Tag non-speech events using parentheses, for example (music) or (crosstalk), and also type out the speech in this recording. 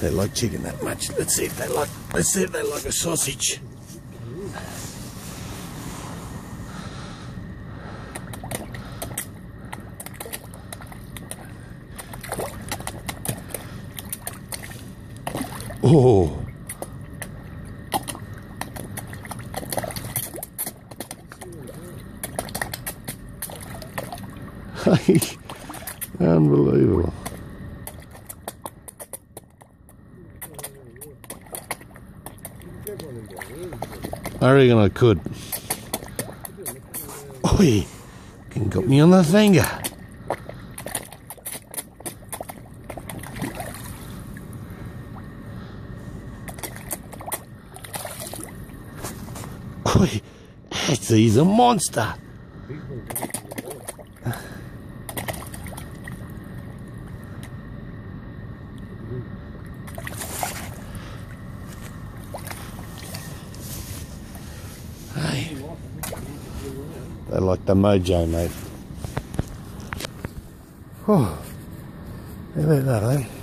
they like chicken that much. Let's see if they like. Let's see if they like a sausage. Oh. (laughs) Unbelievable. I reckon I could. Oi, can got me on the finger. Oi, he's a monster. Hey. They like the mojo, mate. Oh, look at that, eh?